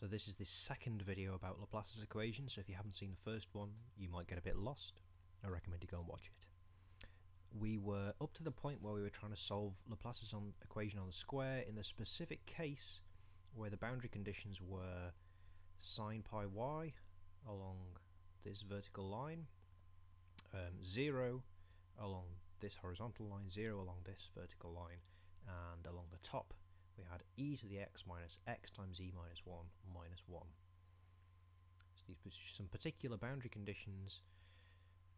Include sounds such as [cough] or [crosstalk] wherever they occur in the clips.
So this is the second video about Laplace's equation, so if you haven't seen the first one, you might get a bit lost. I recommend you go and watch it. We were up to the point where we were trying to solve Laplace's on equation on the square in the specific case where the boundary conditions were sine pi y along this vertical line, um, 0 along this horizontal line, 0 along this vertical line, and along the top we had e to the x minus x times e minus 1 minus 1. So these some particular boundary conditions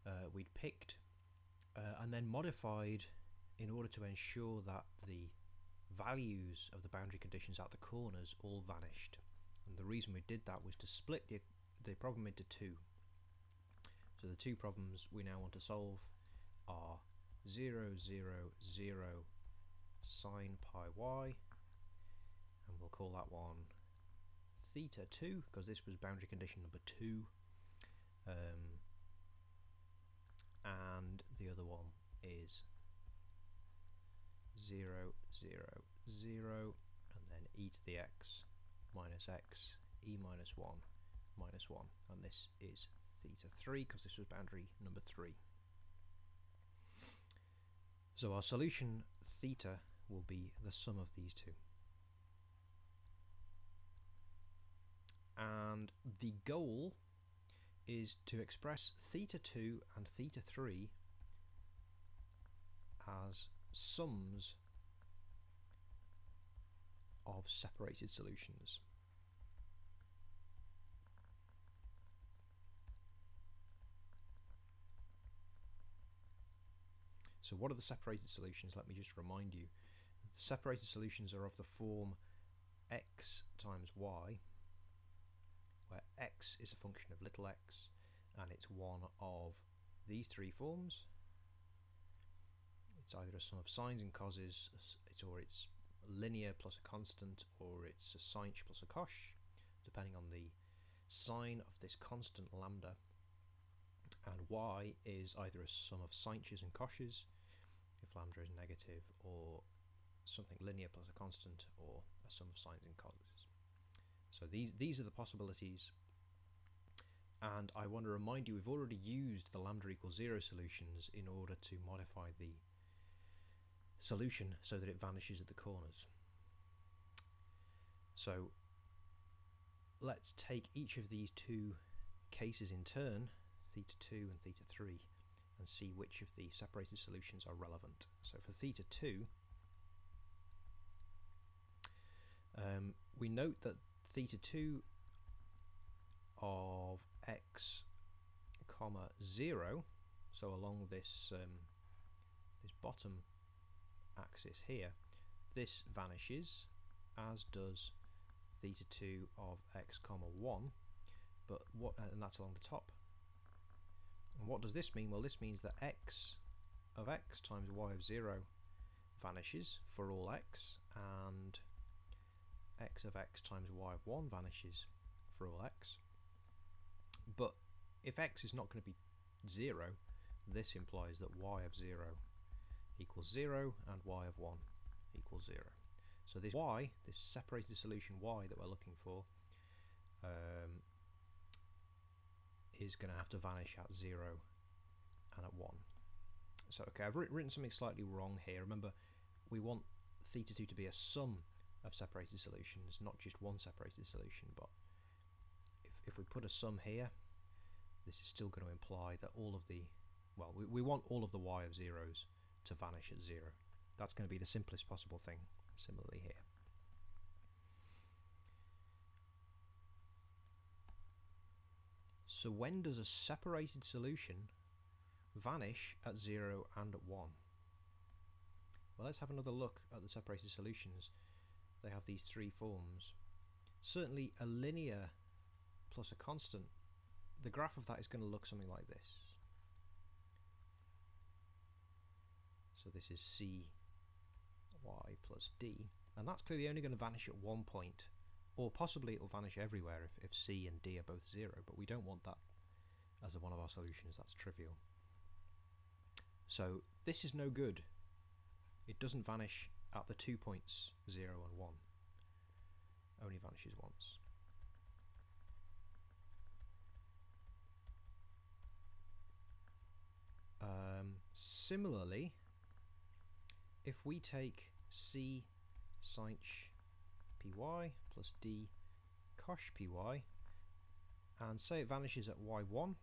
uh, we'd picked uh, and then modified in order to ensure that the values of the boundary conditions at the corners all vanished. And the reason we did that was to split the, the problem into two. So the two problems we now want to solve are 0, 0, 0 sine pi y and we'll call that one theta 2 because this was boundary condition number 2 um, and the other one is 0 0 0 and then e to the x minus x e minus 1 minus 1 and this is theta 3 because this was boundary number 3 so our solution theta will be the sum of these two and the goal is to express theta 2 and theta 3 as sums of separated solutions. So what are the separated solutions? Let me just remind you. The separated solutions are of the form x times y where x is a function of little x and it's one of these three forms. It's either a sum of sines and coses, it's or it's linear plus a constant, or it's a sinh plus a cosh, depending on the sign of this constant lambda. And y is either a sum of sinches and coshes, if lambda is negative, or something linear plus a constant, or a sum of sines and coses. So these, these are the possibilities. And I want to remind you, we've already used the lambda equals zero solutions in order to modify the solution so that it vanishes at the corners. So let's take each of these two cases in turn, theta 2 and theta 3, and see which of the separated solutions are relevant. So for theta 2, um, we note that theta 2 of x comma 0 so along this um, this bottom axis here this vanishes as does theta 2 of x comma 1 but what and that's along the top. And what does this mean? Well this means that x of x times y of 0 vanishes for all x and x of x times y of 1 vanishes for all x. But if x is not going to be 0, this implies that y of 0 equals 0 and y of 1 equals 0. So this y, this separated solution y that we're looking for, um, is going to have to vanish at 0 and at 1. So okay, I've written something slightly wrong here. Remember, we want theta 2 to be a sum of separated solutions, not just one separated solution, but if, if we put a sum here, this is still going to imply that all of the, well, we, we want all of the y of zeros to vanish at zero. That's going to be the simplest possible thing, similarly here. So when does a separated solution vanish at 0 and at 1? Well, let's have another look at the separated solutions they have these three forms. Certainly a linear plus a constant, the graph of that is going to look something like this. So this is c y plus d, and that's clearly only going to vanish at one point, or possibly it will vanish everywhere if, if c and d are both zero, but we don't want that as one of our solutions, that's trivial. So this is no good. It doesn't vanish at the two points 0 and 1 only vanishes once. Um, similarly, if we take C sinh py plus D cosh py and say it vanishes at y1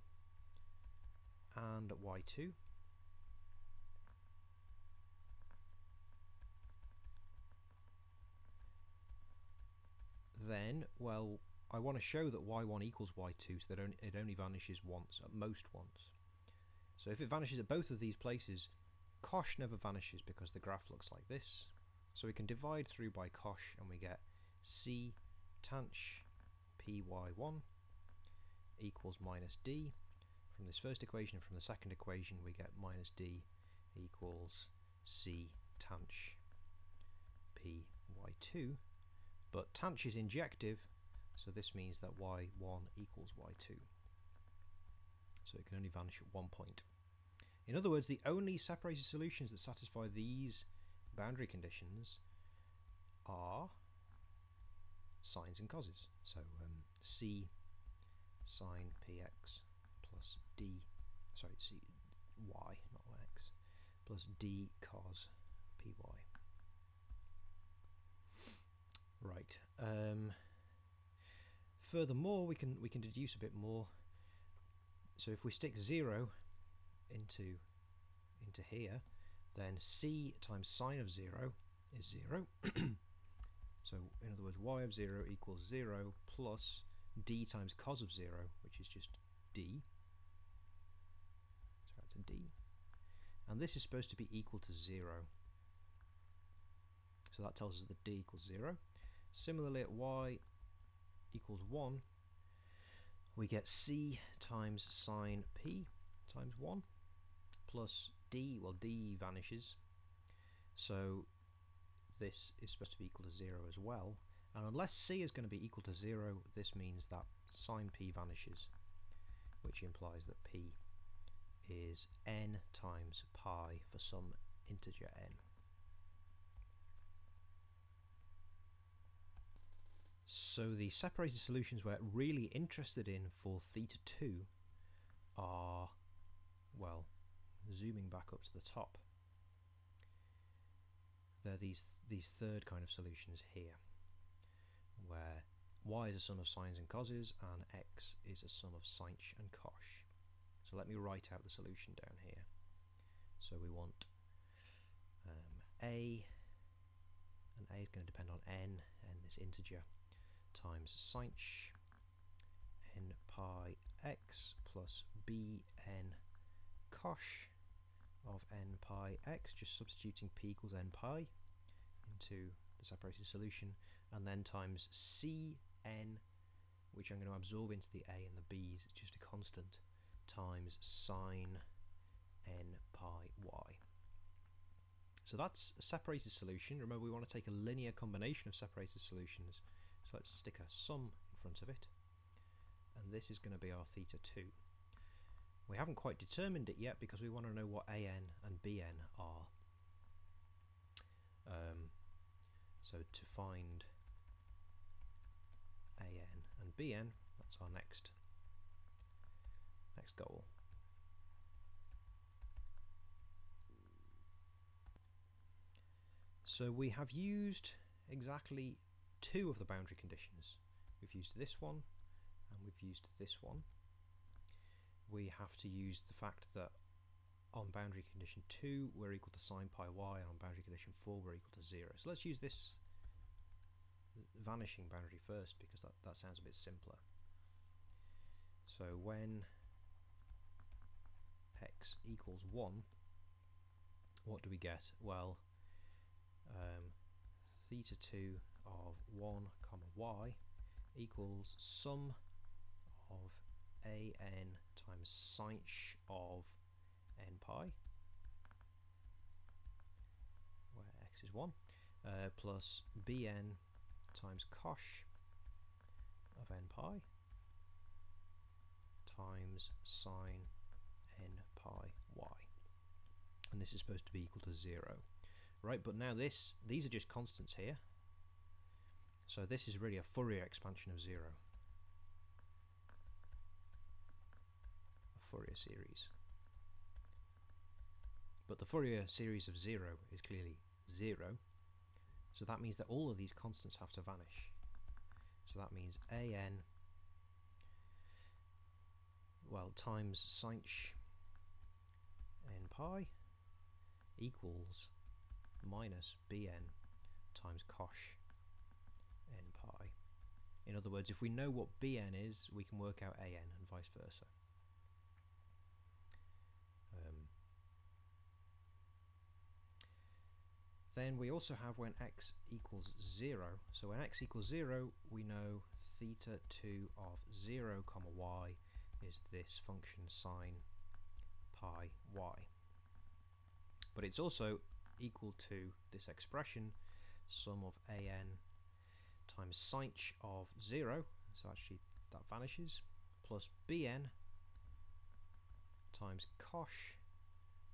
and at y2 then well I want to show that y1 equals y2 so that it only vanishes once at most once. So if it vanishes at both of these places cosh never vanishes because the graph looks like this. So we can divide through by cosh and we get c tanch py1 equals minus d. From this first equation and from the second equation we get minus d equals c tanch py2 but tanch is injective so this means that y1 equals y2 so it can only vanish at one point. In other words, the only separated solutions that satisfy these boundary conditions are sines and coses. So um, c sine px plus d, sorry, c y, not x, plus d cos py. Right. Um, furthermore, we can we can deduce a bit more. So if we stick zero into into here, then c times sine of 0 is 0. [coughs] so in other words, y of 0 equals 0 plus d times cos of 0, which is just d. So that's a d. And this is supposed to be equal to 0. So that tells us that d equals 0. Similarly at y equals 1, we get c times sine p times 1 plus d, well d vanishes, so this is supposed to be equal to 0 as well. And unless c is going to be equal to 0, this means that sine p vanishes, which implies that p is n times pi for some integer n. So the separated solutions we're really interested in for theta 2 are, well, zooming back up to the top, there are these, these third kind of solutions here, where y is a sum of sines and coses and x is a sum of sinh and cosh. So let me write out the solution down here. So we want um, a, and a is going to depend on n, and this integer, times sinh n pi x plus bn cosh of n pi x, just substituting p equals n pi into the separated solution, and then times cn, which I'm going to absorb into the a and the b's, it's just a constant, times sine n pi y. So that's a separated solution. Remember, we want to take a linear combination of separated solutions. So let's stick a sum in front of it. And this is going to be our theta 2. We haven't quite determined it yet because we want to know what AN and BN are. Um, so to find AN and BN, that's our next next goal. So we have used exactly two of the boundary conditions. We've used this one and we've used this one we have to use the fact that on boundary condition 2 we're equal to sine pi y and on boundary condition 4 we're equal to 0. So let's use this vanishing boundary first because that, that sounds a bit simpler. So when x equals 1 what do we get? Well um, theta 2 of 1 comma y equals sum of an times sinh of n pi, where x is 1, uh, plus bn times cosh of n pi times sine n pi y. And this is supposed to be equal to 0. Right, but now this, these are just constants here. So this is really a Fourier expansion of 0. A Fourier series. But the Fourier series of 0 is clearly 0. So that means that all of these constants have to vanish. So that means an, well, times sinh n pi equals minus bn times cosh. In other words, if we know what bn is, we can work out an and vice versa. Um, then we also have when x equals 0. So when x equals 0, we know theta 2 of 0 comma y is this function sine pi y. But it's also equal to this expression sum of an times sinh of 0, so actually that vanishes, plus bn times cosh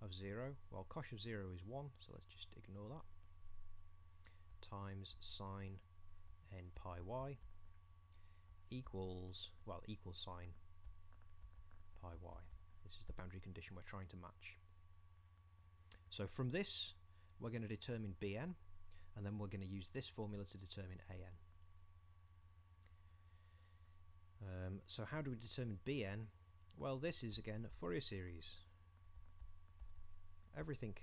of 0, well cosh of 0 is 1, so let's just ignore that, times sine n pi y equals, well equals sine pi y. This is the boundary condition we're trying to match. So from this we're going to determine bn and then we're going to use this formula to determine an. Um, so how do we determine bn? Well this is again a Fourier series. Everything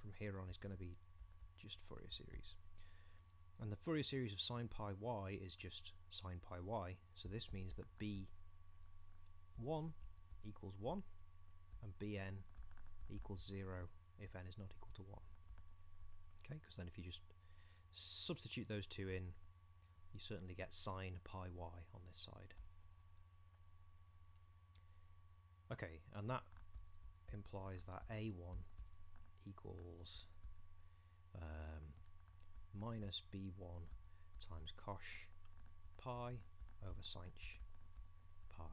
from here on is going to be just Fourier series. And the Fourier series of sine pi y is just sine pi y. So this means that b1 equals 1 and bn equals 0 if n is not equal to 1. Okay, because then if you just substitute those two in, you certainly get sine pi y on this side. Okay, and that implies that a1 equals um, minus b1 times cosh pi over sinh pi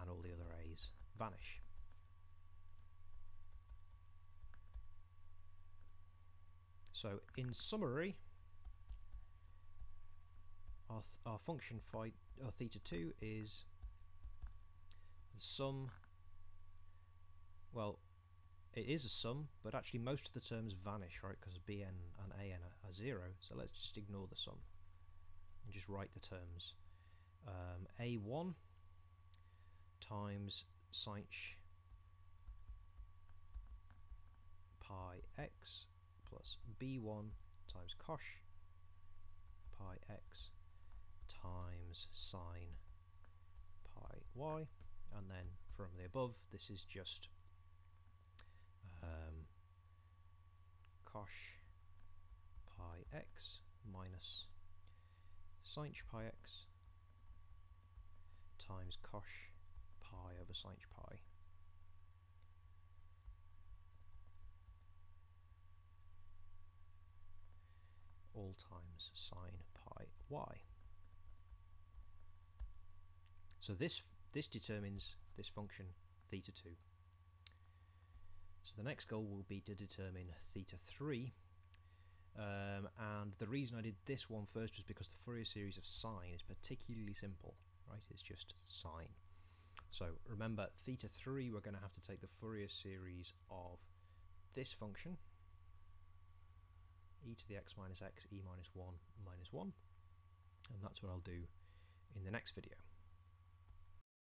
and all the other a's vanish. So in summary, our, th our function phi or theta 2 is the sum, well, it is a sum, but actually most of the terms vanish, right, because bn and an are, 0, so let's just ignore the sum and just write the terms. Um, a1 times sinh pi x plus b1 times cosh pi x times sine pi y and then from the above this is just um, cosh pi x minus sinh pi x times cosh pi over sinh pi all times sine pi y. So this this determines this function theta 2. So the next goal will be to determine theta 3 um, and the reason I did this one first was because the Fourier series of sine is particularly simple, right? It's just sine. So remember, theta 3, we're going to have to take the Fourier series of this function, e to the x minus x, e minus 1 minus 1. And that's what I'll do in the next video.